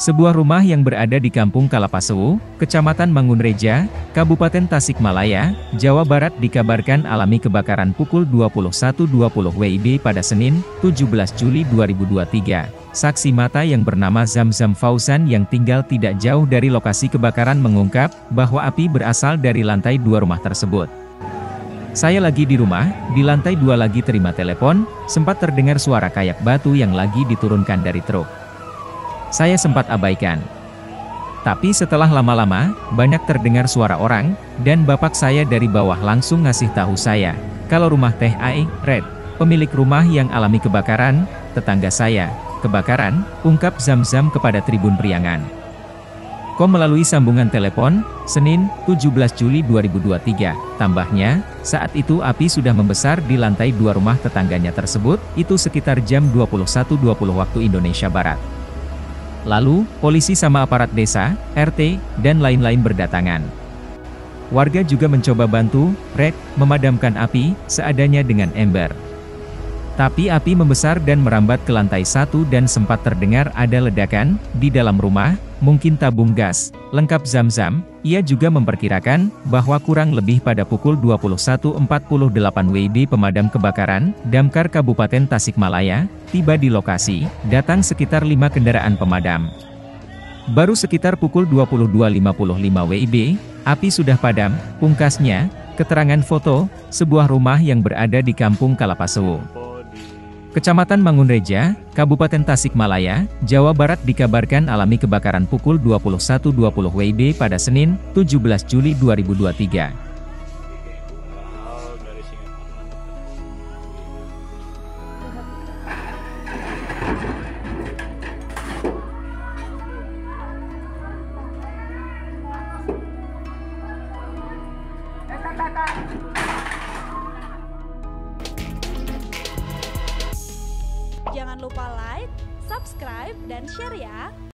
Sebuah rumah yang berada di Kampung Kalapasewu, Kecamatan Mangunreja, Kabupaten Tasikmalaya, Jawa Barat dikabarkan alami kebakaran pukul 21.20 WIB pada Senin, 17 Juli 2023. Saksi mata yang bernama Zamzam Fauzan yang tinggal tidak jauh dari lokasi kebakaran mengungkap bahwa api berasal dari lantai dua rumah tersebut. Saya lagi di rumah, di lantai dua lagi terima telepon, sempat terdengar suara kayak batu yang lagi diturunkan dari truk. Saya sempat abaikan. Tapi setelah lama-lama, banyak terdengar suara orang, dan bapak saya dari bawah langsung ngasih tahu saya, kalau rumah Teh Ai, Red, pemilik rumah yang alami kebakaran, tetangga saya, kebakaran, ungkap Zam-Zam kepada Tribun Priangan. Kom melalui sambungan telepon, Senin, 17 Juli 2023. Tambahnya, saat itu api sudah membesar di lantai dua rumah tetangganya tersebut, itu sekitar jam 21.20 waktu Indonesia Barat. Lalu, polisi sama aparat desa, RT, dan lain-lain berdatangan. Warga juga mencoba bantu, Red, memadamkan api, seadanya dengan ember. Tapi api membesar dan merambat ke lantai satu dan sempat terdengar ada ledakan, di dalam rumah, mungkin tabung gas, lengkap zam-zam, ia juga memperkirakan, bahwa kurang lebih pada pukul 21.48 WIB pemadam kebakaran, Damkar Kabupaten Tasikmalaya, tiba di lokasi, datang sekitar lima kendaraan pemadam. Baru sekitar pukul 22.55 WIB, api sudah padam, pungkasnya, keterangan foto, sebuah rumah yang berada di Kampung Kalapasewu. Kecamatan Mangunreja, Kabupaten Tasikmalaya, Jawa Barat dikabarkan alami kebakaran pukul 21.20 WIB pada Senin, 17 Juli 2023. Lupa like, subscribe, dan share ya.